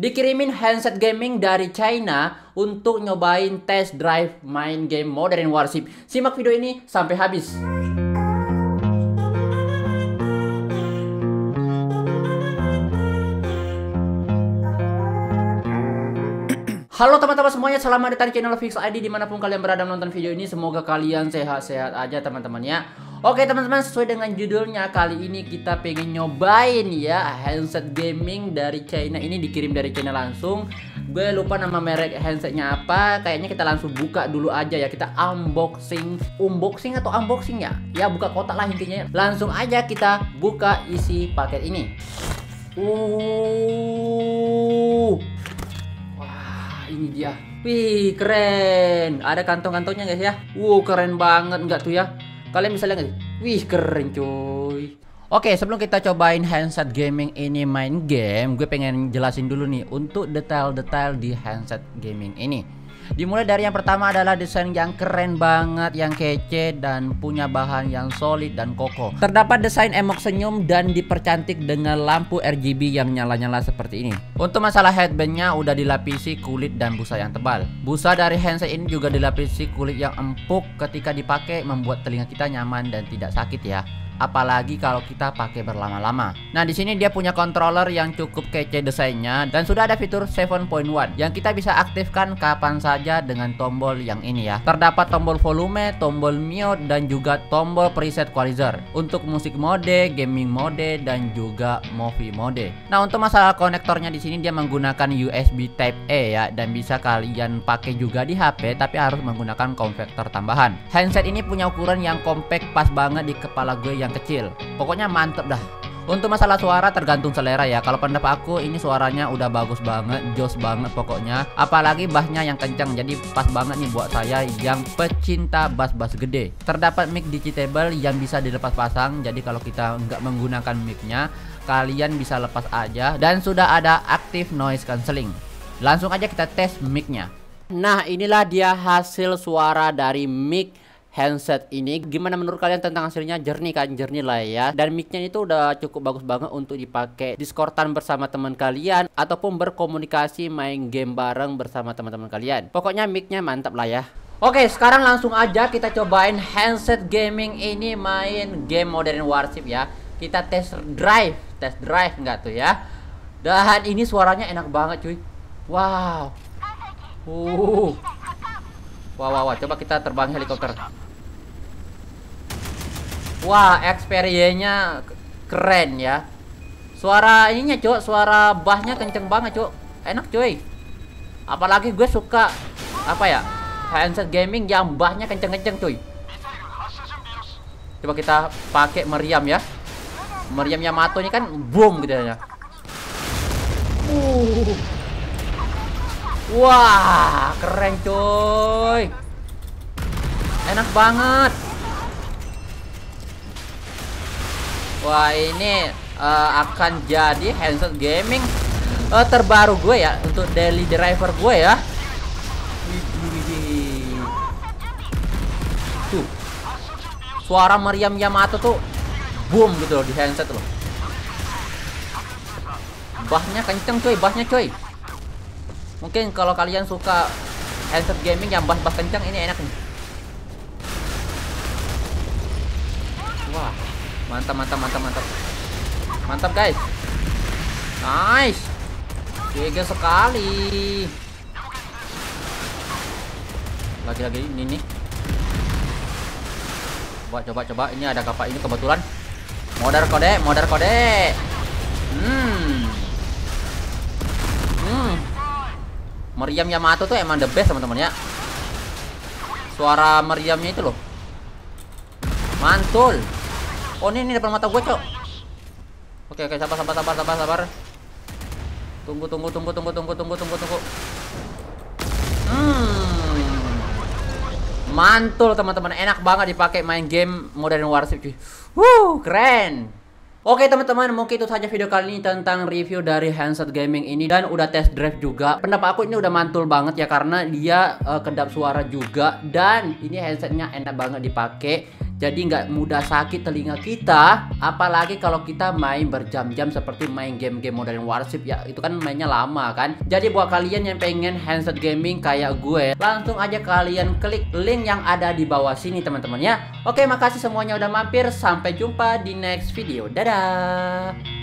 dikirimin handset gaming dari China untuk nyobain test drive main game Modern Warship. Simak video ini sampai habis. Halo teman-teman semuanya, selamat datang di channel Fix ID di mana pun kalian berada menonton video ini Semoga kalian sehat-sehat aja teman-teman ya Oke teman-teman, sesuai dengan judulnya Kali ini kita pengen nyobain ya Handset gaming dari China Ini dikirim dari China langsung Gue lupa nama merek handsetnya apa Kayaknya kita langsung buka dulu aja ya Kita unboxing Unboxing atau unboxing ya? Ya buka kotak lah intinya Langsung aja kita buka isi paket ini Uh ini dia. Wih, keren. Ada kantong-kantongnya guys ya. Wow, keren banget enggak tuh ya? Kalian bisa lihat? Wih, keren cuy. Oke, sebelum kita cobain handset gaming ini main game, gue pengen jelasin dulu nih untuk detail-detail di handset gaming ini. Dimulai dari yang pertama adalah desain yang keren banget, yang kece dan punya bahan yang solid dan kokoh. Terdapat desain emok senyum dan dipercantik dengan lampu RGB yang nyala-nyala seperti ini. Untuk masalah headbandnya udah dilapisi kulit dan busa yang tebal. Busa dari handset ini juga dilapisi kulit yang empuk ketika dipakai membuat telinga kita nyaman dan tidak sakit ya apalagi kalau kita pakai berlama-lama. Nah, di sini dia punya controller yang cukup kece desainnya dan sudah ada fitur 7.1 yang kita bisa aktifkan kapan saja dengan tombol yang ini ya. Terdapat tombol volume, tombol mute dan juga tombol preset equalizer untuk musik mode, gaming mode dan juga movie mode. Nah, untuk masalah konektornya di sini dia menggunakan USB Type E ya dan bisa kalian pakai juga di HP tapi harus menggunakan konvektor tambahan. Handset ini punya ukuran yang compact pas banget di kepala gue yang kecil. Pokoknya mantep dah. Untuk masalah suara tergantung selera ya. Kalau pendapat aku ini suaranya udah bagus banget Jos banget pokoknya. Apalagi bassnya yang kencang Jadi pas banget nih buat saya yang pecinta bass-bass gede. Terdapat mic digitable yang bisa dilepas pasang Jadi kalau kita nggak menggunakan micnya Kalian bisa lepas aja. Dan sudah ada active noise cancelling. Langsung aja kita tes micnya. Nah inilah dia hasil suara dari mic handset ini. Gimana menurut kalian tentang hasilnya? Jernih kan? Jernih lah ya. Dan micnya itu udah cukup bagus banget untuk dipakai diskortan bersama teman kalian ataupun berkomunikasi main game bareng bersama teman-teman kalian. Pokoknya micnya mantap lah ya. Oke sekarang langsung aja kita cobain handset gaming ini main game Modern Warship ya. Kita test drive. Test drive enggak tuh ya? Dan ini suaranya enak banget cuy. Wow. Uh. Wah, wah, wah, coba kita terbang helikopter. Wah, experience-nya keren ya. Suara ininya, Cuk, suara bassnya kenceng banget, Cuk. Enak, cuy. Apalagi gue suka apa ya? Handset gaming yang bassnya kenceng-kenceng, cuy. Coba kita pakai meriam ya. Meriam Yamato ini kan boom gitu ya. Uh. Wah, keren coy. Enak banget. Wah, ini uh, akan jadi handset gaming uh, terbaru gue ya untuk daily driver gue ya. Tuh. Suara meriam Yamato tuh boom gitu loh di handset loh. Bahnya kenceng coy, bahnya coy. Mungkin kalau kalian suka handset gaming yang bass-bass kencang ini enak nih. Wah, mantap mantap mantap mantap. Mantap guys. Nice. Gege sekali. Lagi-lagi ini nih. Coba coba coba ini ada kapal ini kebetulan. Modar kode, modar kode. Hmm. Hmm. Meriam Yamato tuh emang the best teman-teman ya Suara meriamnya itu loh Mantul Oh ini, ini depan mata gue cok. Oke oke sabar sabar sabar sabar sabar. Tunggu tunggu tunggu tunggu tunggu tunggu tunggu tunggu. Hmm. Mantul teman-teman. Enak banget dipakai main game Modern Warship cuy. Wuh keren. Oke teman-teman mungkin itu saja video kali ini tentang review dari handset gaming ini. Dan udah test drive juga. Pendapat aku ini udah mantul banget ya karena dia uh, kedap suara juga. Dan ini handsetnya enak banget dipakai Jadi nggak mudah sakit telinga kita. Apalagi kalau kita main berjam-jam seperti main game-game Modern Warship ya. Itu kan mainnya lama kan. Jadi buat kalian yang pengen handset gaming kayak gue, langsung aja kalian klik link yang ada di bawah sini teman-teman ya. Oke, makasih semuanya udah mampir. Sampai jumpa di next video. Dadah.